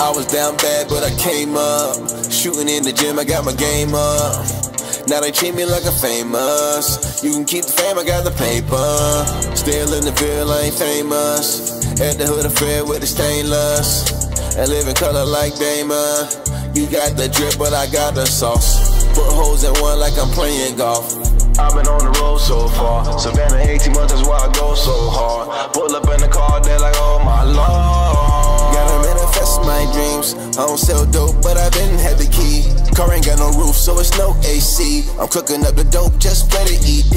I was down bad, but I came up. Shooting in the gym, I got my game up. Now they treat me like I'm famous. You can keep the fame, I got the paper. Still in the Ville, I ain't famous. At the hood affair with the stainless. And live in color like Damon. You got the drip, but I got the sauce. Put holes in one like I'm playing golf. I've been on the road so far. Savannah 18 months, that's why I go so hard. Pull up in the car, they're like, oh my lord. I don't sell dope, but I've been had the key. Car ain't got no roof, so it's no AC. I'm cooking up the dope, just play the EP.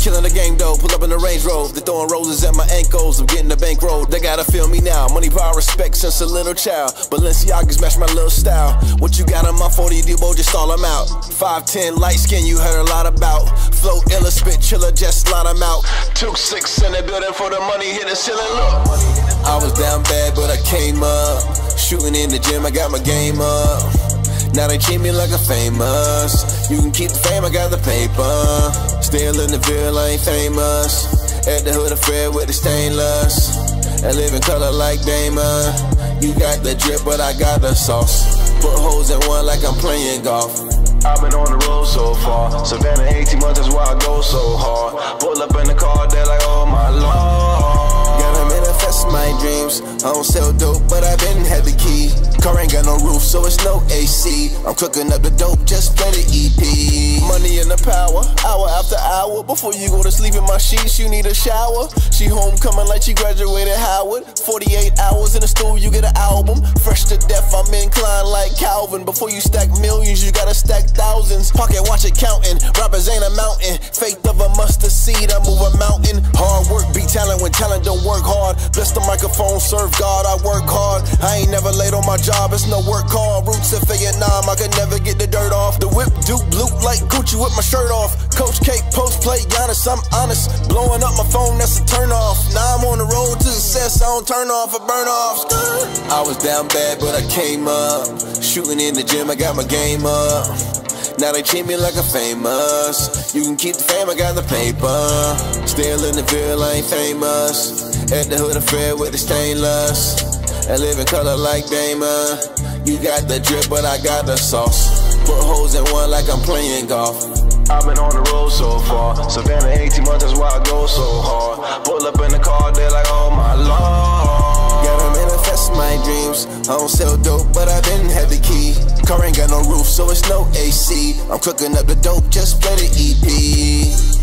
Killing the game though, pull up in the Range Rover. They throwing roses at my ankles, I'm getting the bankroll. They gotta feel me now. Money, power, respect since a little child. Balenciagas match my little style. What you got on my 40 Debo, just all I'm out. 5'10, light skin, you heard a lot about. Flow illa, spit chiller, just line them out. Two six in the building for the money, hit the ceiling, look. I was down bad, but I came up. Shooting in the gym, I got my game up. Now they treat me like I'm famous. You can keep the fame, I got the paper. Still in the Ville, I ain't famous. At the hood affair with the stainless. And live in color like Damon. You got the drip, but I got the sauce. Put holes in one like I'm playing golf. I've been on the road so far. Savannah 18 months, that's why I go so hard. Pull up in the car, they're like, oh my lord. My dreams. I don't sell dope, but I've been had the key. Car ain't got no roof, so it's no AC. I'm cooking up the dope, just play the EP. Money and the power, hour after hour. Before you go to sleep in my sheets, you need a shower. She homecoming like she graduated Howard. 48 hours in the stool, you get an album. Like Calvin. Before you stack millions, you gotta stack thousands. Pocket watch it counting. Rappers ain't a mountain. Faith of a mustard seed, I move a mountain. Hard work beat talent when talent don't work hard. Bless the microphone, serve God, I work hard. I ain't never late on my job, it's no work call. Roots in Vietnam, I could never get the dirt off. The whip dupe blue like Gucci with my shirt off. Play Giannis, I'm honest. Blowing up my phone, that's a turn off. Now I'm on the road to success, I don't turn off or burn off. I was down bad, but I came up. Shooting in the gym, I got my game up. Now they treat me like I'm famous. You can keep the fame, I got the paper. Still in the Ville, I ain't famous. At the hood affair with the stainless. I live in color like Damon. You got the drip, but I got the sauce. Put holes in one like I'm playing golf. I've been on the road so far. Savannah 18 months, that's why I go so hard. Pull up in the car, they're like, oh my lord. Gotta manifest my dreams. I don't sell dope, but I've been had the key. Car ain't got no roof, so it's no AC. I'm cooking up the dope, just play the EP.